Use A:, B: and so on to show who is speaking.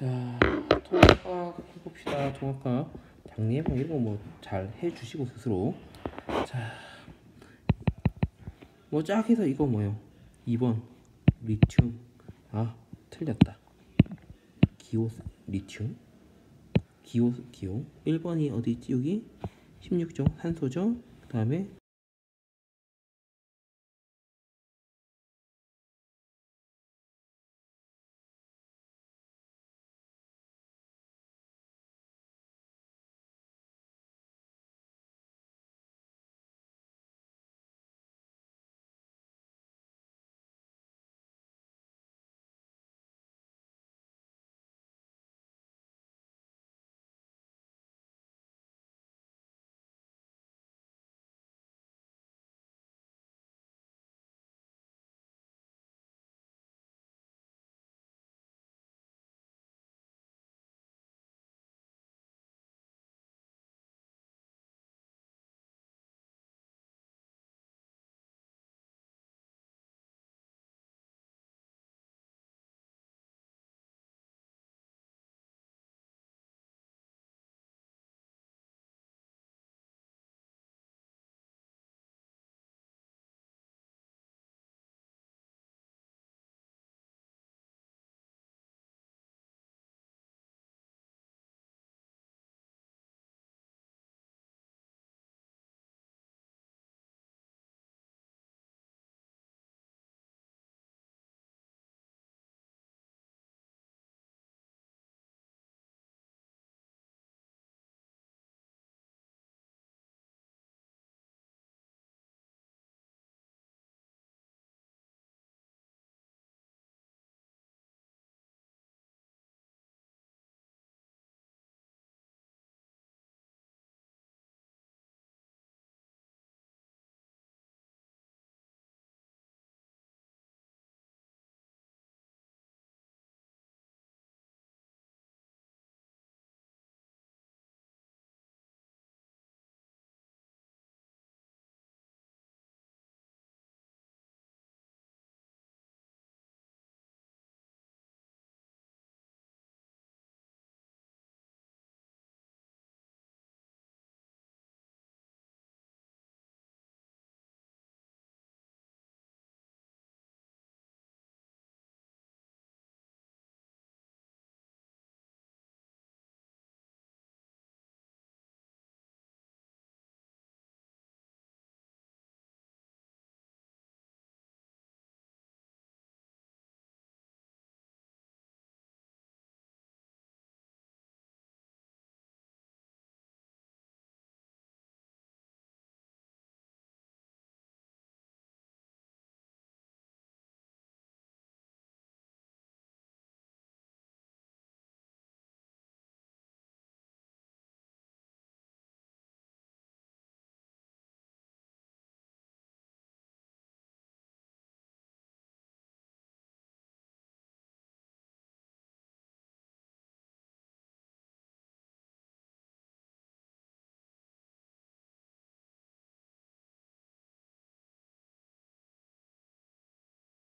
A: 자, 통합학 해봅시다. 통합학. 장례방 뭐 이런 거 뭐 잘 해주시고 스스로. 자, 뭐쫙 해서 이거 뭐요? 2번 리튬. 아, 틀렸다. 기호 리튬. 기호 기호. 1번이 어디 있지 여기? 16종 산소죠. 그 다음에